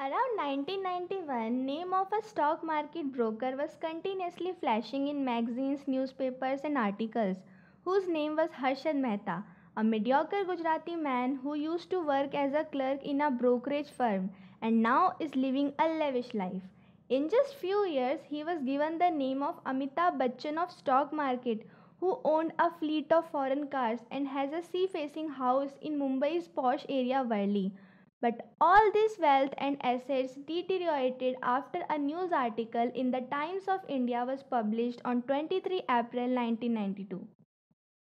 Around 1991, name of a stock market broker was continuously flashing in magazines, newspapers and articles, whose name was Harshad Mehta, a mediocre Gujarati man who used to work as a clerk in a brokerage firm and now is living a lavish life. In just few years, he was given the name of Amitabh Bachchan of stock market who owned a fleet of foreign cars and has a sea-facing house in Mumbai's posh area Worli but all this wealth and assets deteriorated after a news article in the Times of India was published on 23 April 1992.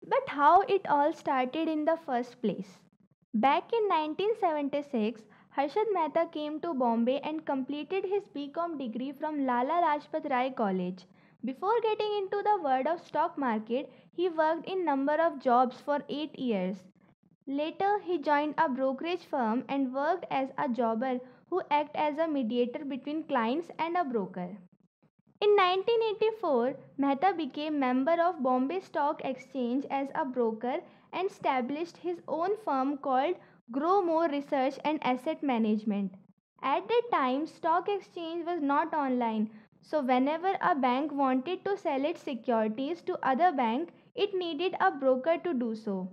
But how it all started in the first place? Back in 1976, Harshad Mehta came to Bombay and completed his BCom degree from Lala Lajpat Rai College. Before getting into the world of stock market, he worked in number of jobs for 8 years. Later, he joined a brokerage firm and worked as a jobber who acted as a mediator between clients and a broker. In 1984, Mehta became member of Bombay Stock Exchange as a broker and established his own firm called Grow More Research and Asset Management. At that time, stock exchange was not online, so whenever a bank wanted to sell its securities to other bank, it needed a broker to do so.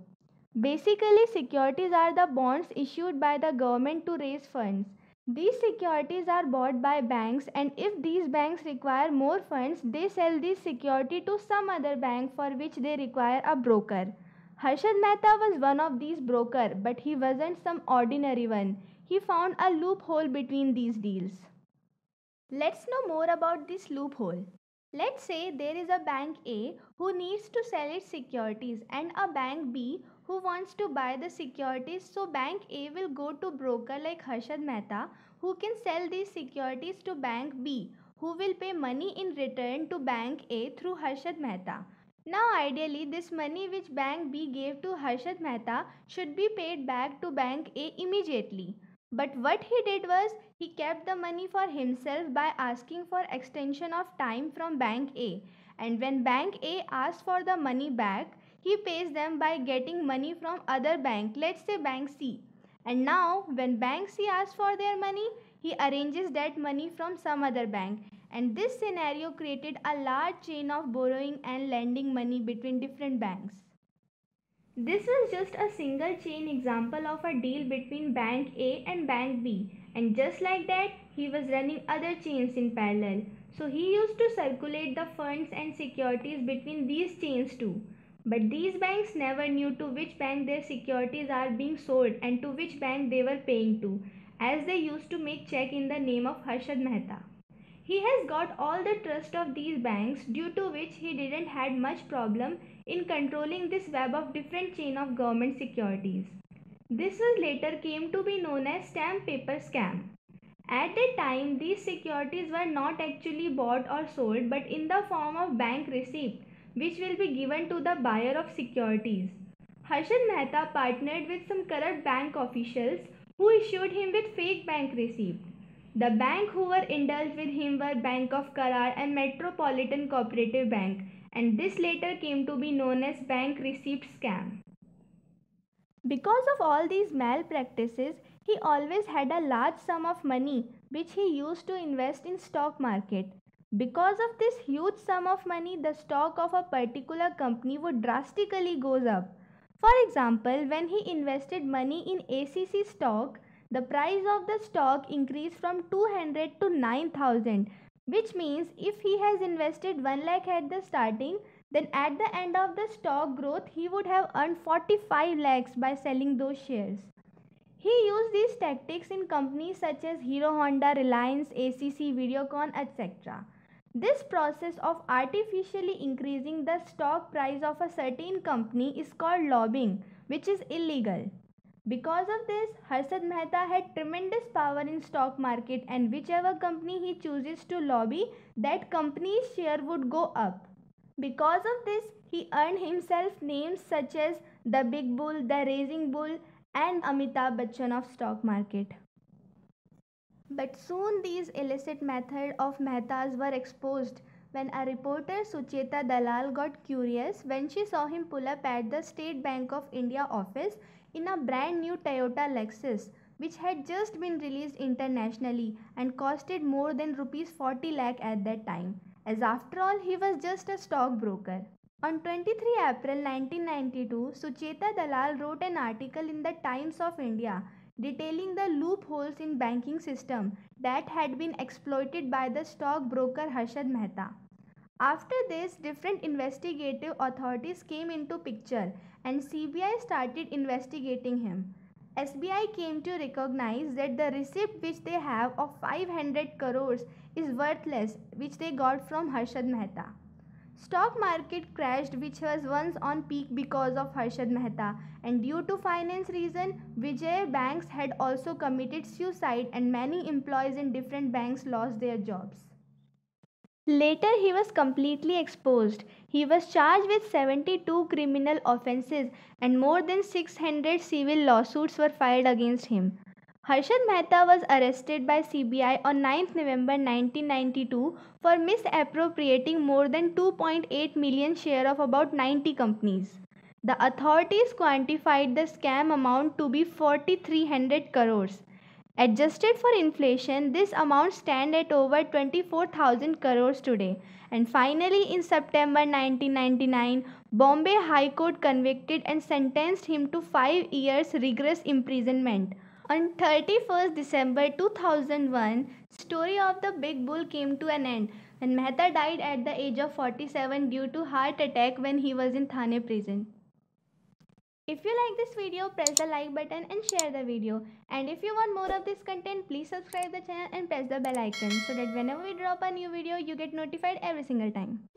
Basically, securities are the bonds issued by the government to raise funds. These securities are bought by banks and if these banks require more funds, they sell this security to some other bank for which they require a broker. Harshad Mehta was one of these broker but he wasn't some ordinary one. He found a loophole between these deals. Let's know more about this loophole. Let's say there is a bank A who needs to sell its securities and a bank B who wants to buy the securities. So bank A will go to broker like Harshad Mehta who can sell these securities to bank B who will pay money in return to bank A through Harshad Mehta. Now ideally this money which bank B gave to Harshad Mehta should be paid back to bank A immediately. But what he did was he kept the money for himself by asking for extension of time from bank A and when bank A asked for the money back he pays them by getting money from other bank let's say bank C and now when bank C asks for their money he arranges that money from some other bank and this scenario created a large chain of borrowing and lending money between different banks. This was just a single chain example of a deal between bank A and bank B and just like that he was running other chains in parallel. So he used to circulate the funds and securities between these chains too. But these banks never knew to which bank their securities are being sold and to which bank they were paying to as they used to make check in the name of Harshad Mehta. He has got all the trust of these banks due to which he didn't had much problem in controlling this web of different chain of government securities. This was later came to be known as stamp paper scam. At that time, these securities were not actually bought or sold but in the form of bank receipt which will be given to the buyer of securities. Harshad Mehta partnered with some corrupt bank officials who issued him with fake bank receipt. The bank who were indulged with him were Bank of Karad and Metropolitan Cooperative Bank and this later came to be known as bank receipt scam. Because of all these malpractices, he always had a large sum of money which he used to invest in stock market. Because of this huge sum of money, the stock of a particular company would drastically goes up. For example, when he invested money in ACC stock, the price of the stock increased from 200 to 9000 which means if he has invested 1 lakh at the starting then at the end of the stock growth he would have earned 45 lakhs by selling those shares. He used these tactics in companies such as Hero Honda, Reliance, ACC, Videocon etc. This process of artificially increasing the stock price of a certain company is called lobbying which is illegal. Because of this, Harshad Mehta had tremendous power in stock market and whichever company he chooses to lobby, that company's share would go up. Because of this, he earned himself names such as the Big Bull, the Raging Bull and Amitabh Bachchan of stock market. But soon these illicit methods of Mehta's were exposed when a reporter Sucheta Dalal got curious when she saw him pull up at the State Bank of India office in a brand new Toyota Lexus which had just been released internationally and costed more than rupees 40 lakh at that time, as after all he was just a stockbroker. On 23 April 1992, Sucheta Dalal wrote an article in the Times of India detailing the loopholes in banking system that had been exploited by the stockbroker Harshad Mehta. After this, different investigative authorities came into picture and CBI started investigating him. SBI came to recognize that the receipt which they have of 500 crores is worthless which they got from Harshad Mehta. Stock market crashed which was once on peak because of Harshad Mehta and due to finance reason Vijay banks had also committed suicide and many employees in different banks lost their jobs. Later he was completely exposed. He was charged with 72 criminal offences and more than 600 civil lawsuits were filed against him. Harshad Mehta was arrested by CBI on 9 November 1992 for misappropriating more than 2.8 million share of about 90 companies. The authorities quantified the scam amount to be 4300 crores. Adjusted for inflation, this amount stands at over 24,000 crores today. And finally, in September 1999, Bombay High Court convicted and sentenced him to 5 years rigorous imprisonment. On 31st December 2001, story of the Big Bull came to an end and Mehta died at the age of 47 due to heart attack when he was in Thane prison. If you like this video, press the like button and share the video. And if you want more of this content, please subscribe the channel and press the bell icon so that whenever we drop a new video, you get notified every single time.